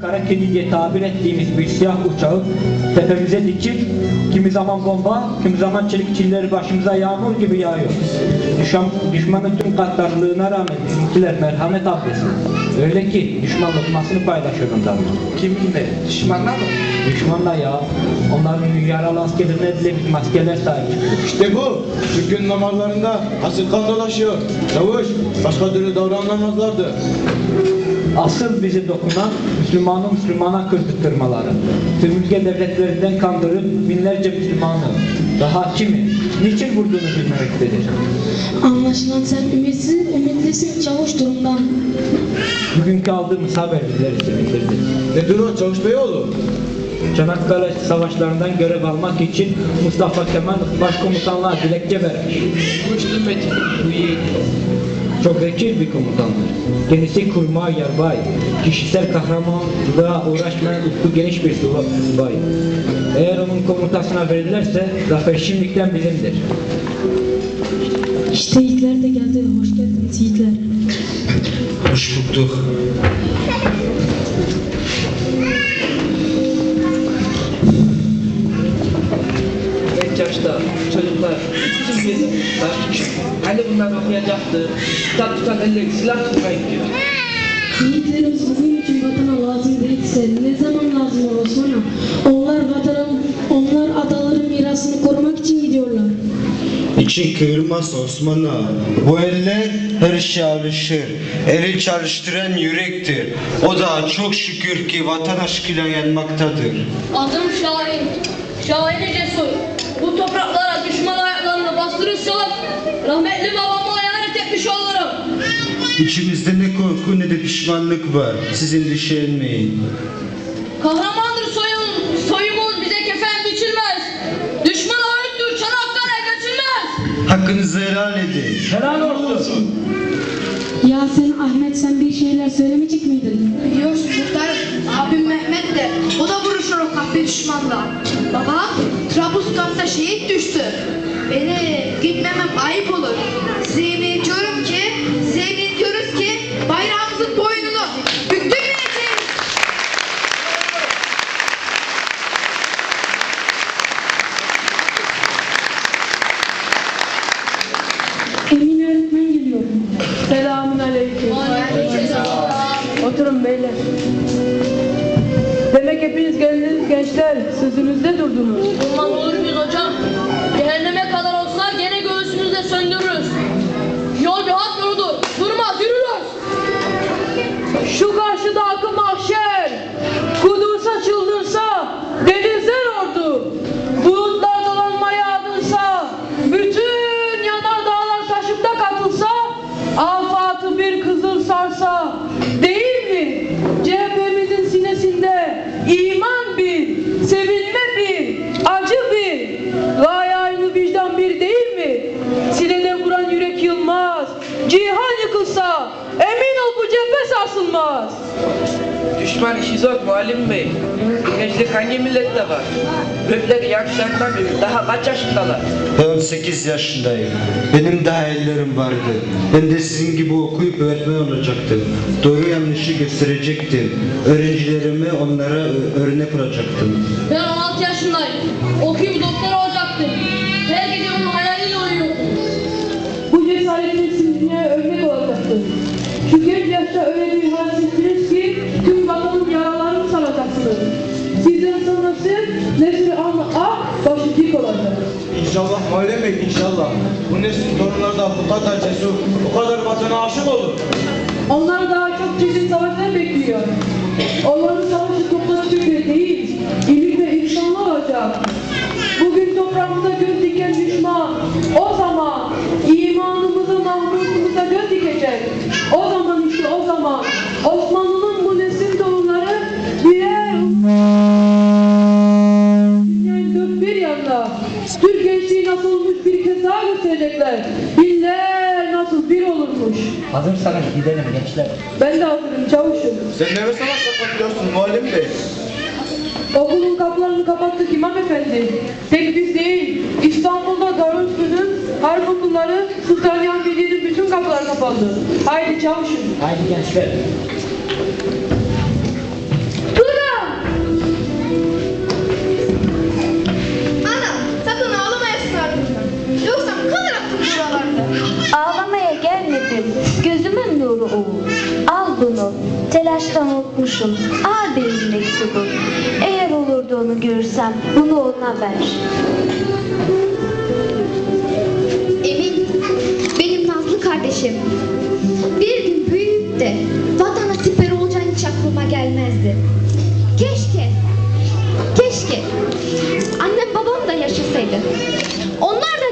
Kara kedi diye tabir ettiğimiz bir siyah uçağı tepemize dikip kimi zaman bomba, kimi zaman çelik çilleri başımıza yağmur gibi yağıyor. Düşman, düşmanın tüm gaddarlığına rağmen bizimkiler merhamet abdesti. Öyle ki düşman lokmasını paylaşıyor onlarla. Kiminle? Düşmanla mı? Düşmanla ya. Onların yaralı askerlerine bile biz maskeler sahip çıkıyor. İşte bu. Türk'ün damarlarında asit kan dolaşıyor. Çavuş, başka türlü davranamazlardı. Asıl bizi dokunan Müslümanı Müslümana kırdırtmaları. Sömürge devletlerinden kandırıp binlerce Müslümanı. Daha kimi, niçin vurduğunu bilmemektedir. Anlaşılan sen ümitsiz, ümitlisin çavuş durumdan. Bugünkü aldığımız haber bizleri sevindirdi. Nedir o Çavuş Beyoğlu? Çanakkale savaşlarından görev almak için Mustafa Kemal başkomutanlığa dilekçe vermiş. Kuşlu Metin. Bu yiğit. Çok zeki bir komutandır. Kendisi kurma yarbay. Kişisel kahramanlığa uğraşmayan ufku geniş bir subay. Eğer onun komutasına verirlerse zafer şimdiden bizimdir. İşte yiğitler de geldi. Hoş geldiniz yiğitler. Hoş bulduk. Gezi okutlar. Hani bunlar okuyacaktı. Kitap tutan elleri silah tutmaya gidiyor. Yiğitlerimiz bugün için vatana lazım değilse ne zaman lazım olur Osman'a? Onlar vatanın, onlar adaların mirasını korumak için gidiyorlar. İçin kıyılmaz Osman ağa. Bu eller her işe alışır. Eli çalıştıran yürektir. O da çok şükür ki vatan aşkıyla yanmaktadır. Adım Şahin. Şahin Cesur. Bu topraklara düşman bastırırsalar rahmetli babama ihanet etmiş olurum. İçimizde ne korku ne de pişmanlık var. Siz endişelenmeyin. Kahramandır soyun, soyumuz bize kefen biçilmez. Düşman öğüttür, Çanakkale geçilmez. Hakkınızı helal edin. Helal olsun. Ya sen Ahmet sen bir şeyler söylemeyecek miydin? Biliyorsun muhtar abim Mehmet de o da vuruşur o kahpe düşmanla. Baba Trablusgarp'ta şehit düştü. Beni ayıp olur. Ediyorum ki, size yemin ediyoruz ki bayrağımızın boynunu büktürmeyeceğiz. Emin öğretmen geliyor. Selamun aleyküm. Oturun beyler. Demek hepiniz geldiniz gençler. Sözünüzde durdunuz. Durmaz olur muyuz hocam? Cihan yıkılsa emin ol bu cephe sarsılmaz. Düşman işi zor muallim bey. Gençlik hangi millette var? Büyükleri yaşlarından büyük. Daha kaç yaşındalar? Ben 18 yaşındayım. Benim daha ellerim vardı. Ben de sizin gibi okuyup öğretmen olacaktım. Doğru yanlışı gösterecektim. Öğrencilerime onlara örnek olacaktım. Ben 16 yaşındayım. Okuyup doktor Nesli anı ak, başı dik olacak. İnşallah Muharrem Bey inşallah. Bu neslin torunları da bu kadar cesur, bu kadar vatana aşık olur. Onları daha çok çetin savaşlar bekliyor. Onların daha gösterecekler. Diller nasıl bir olurmuş. Hazırsanız gidelim gençler. Ben de hazırım çavuşum. Sen neme savaşla katılıyorsun Muharrem Bey? Okulun kapılarını kapattık İmam Efendi. Tek biz değil, İstanbul'da Darülfünun, harp okulları, Sultaniye Birliği'nin bütün kapıları kapandı. Haydi çavuşum. Haydi gençler. Ağlamaya gelmedim, gözümün nuru Oğuz. Al bunu, telaştan unutmuşum, ağır benim mektubum. Eğer olurdu onu görürsem, bunu ona ver. Emin, benim nazlı kardeşim. Bir gün büyüyüp de vatana siper olacağın hiç aklıma gelmezdi. Keşke, keşke annem babam da yaşasaydı. Onlar da